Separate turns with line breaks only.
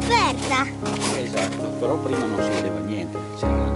Coperta.
Esatto, però prima non si vedeva niente. C'era